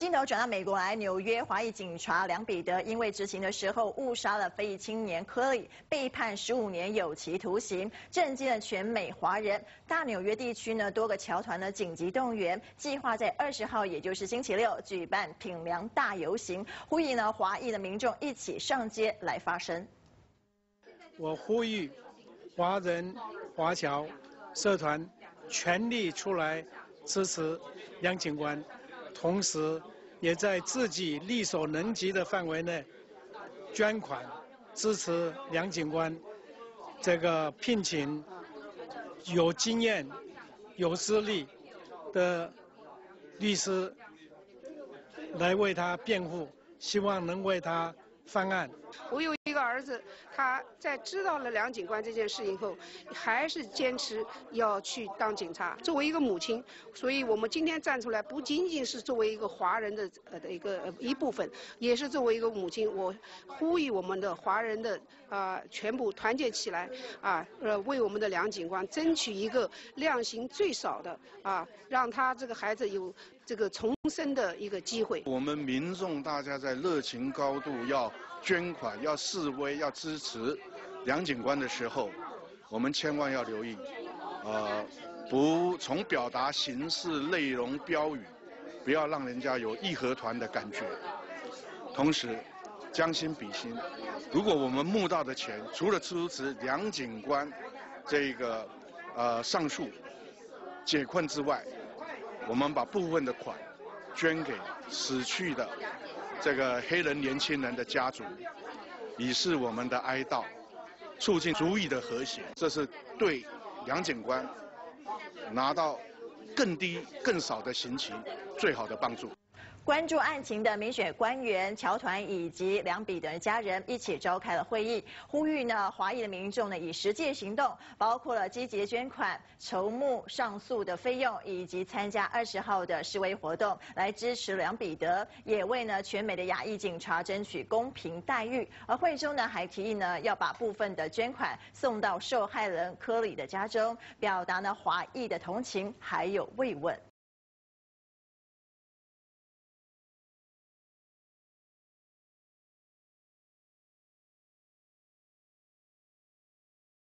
镜头转到美国来，纽约华裔警察梁彼得因为执勤的时候误杀了非裔青年科里，被判十五年有期徒刑，震惊了全美华人。大纽约地区呢，多个侨团的紧急动员，计划在二十号，也就是星期六举办品粮大游行，呼吁呢华裔的民众一起上街来发声。我呼吁华人、华侨社团全力出来支持梁警官。同时，也在自己力所能及的范围内捐款支持梁警官这个聘请有经验、有资历的律师来为他辩护，希望能为他翻案。一个儿子，他在知道了梁警官这件事以后，还是坚持要去当警察。作为一个母亲，所以我们今天站出来，不仅仅是作为一个华人的呃的一个一部分，也是作为一个母亲，我呼吁我们的华人的啊全部团结起来啊，呃为我们的梁警官争取一个量刑最少的啊，让他这个孩子有这个重生的一个机会。我们民众大家在热情高度要。捐款要示威要支持梁警官的时候，我们千万要留意，呃，不从表达形式、内容、标语，不要让人家有义和团的感觉。同时，将心比心，如果我们募到的钱，除了支持梁警官这个呃上诉解困之外，我们把部分的款捐给死去的。这个黑人年轻人的家族，以示我们的哀悼，促进族裔的和谐，这是对杨警官拿到更低、更少的刑期最好的帮助。关注案情的民选官员、侨团以及梁彼得家人一起召开了会议，呼吁呢华裔的民众呢以实际行动，包括了积极捐款、筹募上诉的费用，以及参加二十号的示威活动，来支持梁彼得，也为呢全美的亚裔警察争取公平待遇。而会中呢还提议呢要把部分的捐款送到受害人科里的家中，表达呢华裔的同情还有慰问。